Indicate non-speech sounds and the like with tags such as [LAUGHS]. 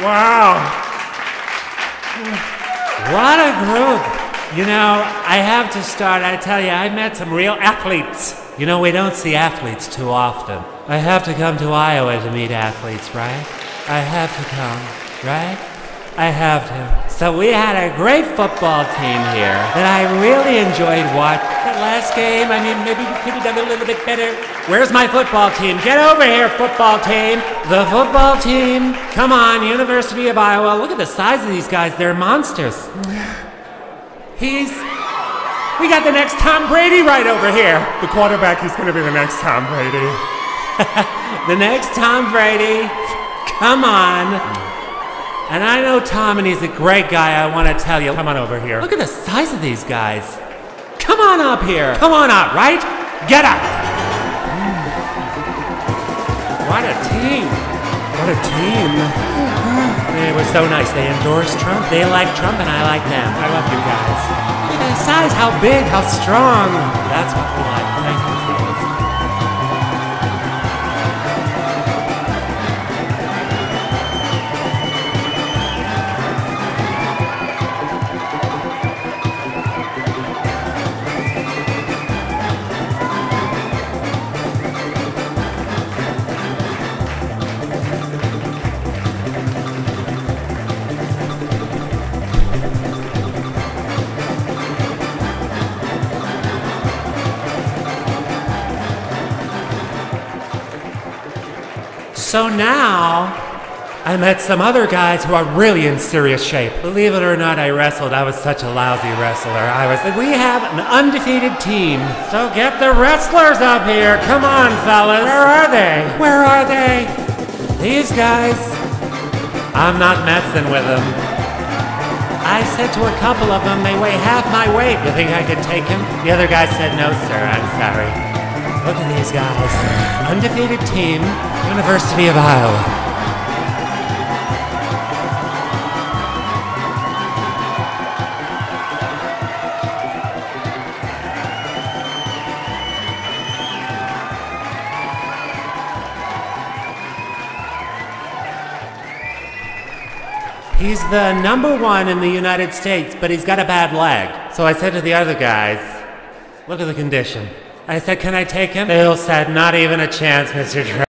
Wow. What a group. You know, I have to start. I tell you, I met some real athletes. You know, we don't see athletes too often. I have to come to Iowa to meet athletes, right? I have to come, right? I have to. So we had a great football team here that I really enjoyed watching. That last game, I mean, maybe we could have done a little bit better. Where's my football team? Get over here, football team. The football team. Come on, University of Iowa. Look at the size of these guys. They're monsters. He's. We got the next Tom Brady right over here. The quarterback, he's going to be the next Tom Brady. [LAUGHS] the next Tom Brady. Come on. And I know Tom, and he's a great guy. I want to tell you. Come on over here. Look at the size of these guys. Come on up here. Come on up, right? Get up. Mm. What a team. What a team. They were so nice. They endorsed Trump. They like Trump, and I like them. I love you guys. Look at the size, how big, how strong. That's what we like. So now, I met some other guys who are really in serious shape. Believe it or not, I wrestled. I was such a lousy wrestler. I was. We have an undefeated team. So get the wrestlers up here. Come on, fellas. Where are they? Where are they? These guys. I'm not messing with them. I said to a couple of them, they weigh half my weight. You think I could take them? The other guy said, no, sir. I'm sorry. Look at these guys. Undefeated team, University of Iowa. He's the number one in the United States, but he's got a bad leg. So I said to the other guys, look at the condition. I said, can I take him? All said, not even a chance, Mr. Trump.